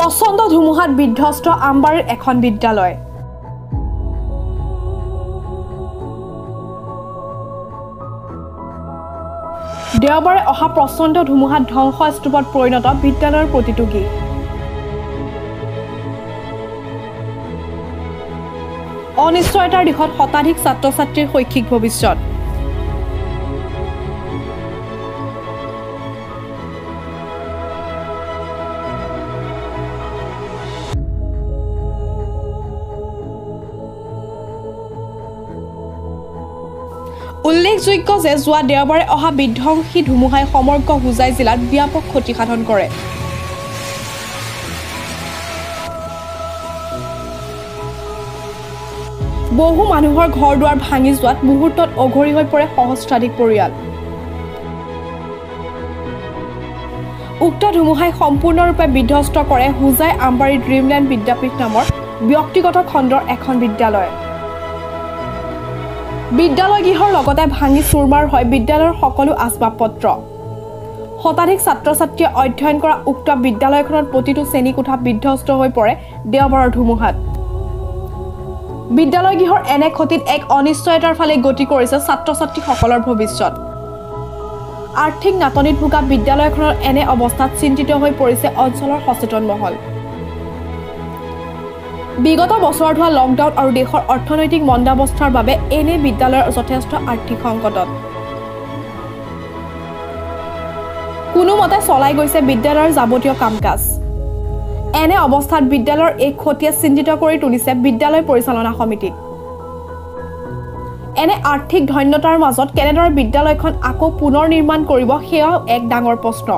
প্ৰচণ্ড ধুমুহাত বিধ্বস্ত আমবাৰীৰ এখন বিদ্যালয়। দেওবাৰে অহা প্ৰচণ্ড ধুমুহাত ধ্বংসস্তূপত পৰিণত বিদ্যালয়ৰ প্ৰতিটো গীত। অনিশ্চয়তাৰ দিশত শতাধিক ছাত্ৰ ছাত্ৰীৰ শৈক্ষিক ভৱিষ্যত। উল্লেখযোগ্য যে যোৱা দেওবাৰে অহা বিধ্বংসী ধুমুহাই সমগ্ৰ হোজাই জিলাত ব্যাপক ক্ষতিসাধন কৰে। বহু মানুহৰ ঘৰ দুৱাৰ ভাঙি যোৱাত মুহূৰ্তত অঘৰী হৈ পৰে সহস্ৰাধিক পৰিয়াল। উক্ত ধুমুহাই সম্পূৰ্ণৰূপে বিধ্বস্ত কৰে হোজাই আমবাৰী ড্ৰিমলেণ্ড বিদ্যাপীঠ নামৰ ব্যক্তিগত খণ্ডৰ এখন বিদ্যালয়। বিদ্যালয় গৃহৰ লগতে ভাঙি চুৰমাৰ হয় বিদ্যালয়ৰ সকলো আচবাব পত্ৰ শতাধিক ছাত্ৰ ছাত্ৰীয়ে অধ্যয়ন কৰা উক্ত বিদ্যালয়খনত প্ৰতিটো শ্ৰেণীকোঠা বিধ্বস্ত হৈ পৰে দেওবাৰৰ ধুমুহাত। বিদ্যালয় গৃহৰ এনে ক্ষতিত এক অনিশ্চয়তাৰ ফালে গতি কৰিছে ছাত্ৰ ছাত্ৰীসকলৰ ভৱিষ্যত। আৰ্থিক নাটনিত ভোগা বিদ্যালয়খনৰ এনে অৱস্থাত চিন্তিত হৈ পৰিছে অঞ্চলৰ সচেতন মহল। বিগত বছৰত হোৱা লকডাউন আৰু দেশৰ অৰ্থনৈতিক মন্দাৱস্থাৰ বাবে এনে বিদ্যালয়ৰ যথেষ্ট আৰ্থিক সংকটত। কোনোমতে চলাই গৈছে বিদ্যালয়ৰ যাৱতীয় কাম কাজ এনে অৱস্থাত বিদ্যালয়ৰ এই ক্ষতিয়ে চিন্তিত কৰি তুলিছে বিদ্যালয় পৰিচালনা সমিতিক এনে আৰ্থিক ধন্যতাৰ মাজত কেনেদৰে বিদ্যালয়খন আকৌ পুনৰ নিৰ্মাণ কৰিব সেয়াও এক ডাঙৰ প্ৰশ্ন।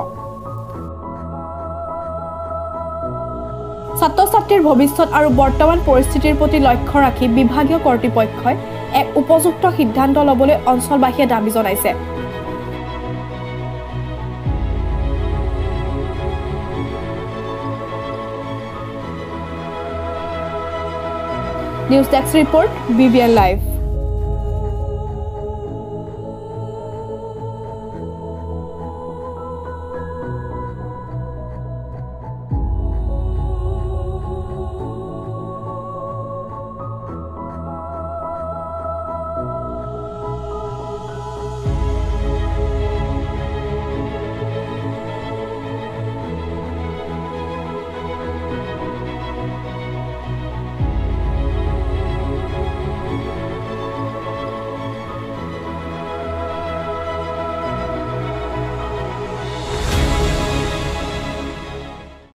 ছাত্ৰ ছাত্ৰীৰ ভৱিষ্যত আৰু বৰ্তমান পৰিস্থিতিৰ প্ৰতি লক্ষ্য ৰাখি বিভাগীয় কৰ্তৃপক্ষই এক উপযুক্ত সিদ্ধান্ত ল'বলৈ অঞ্চলবাসীয়ে দাবী জনাইছে। News desk report B B N live.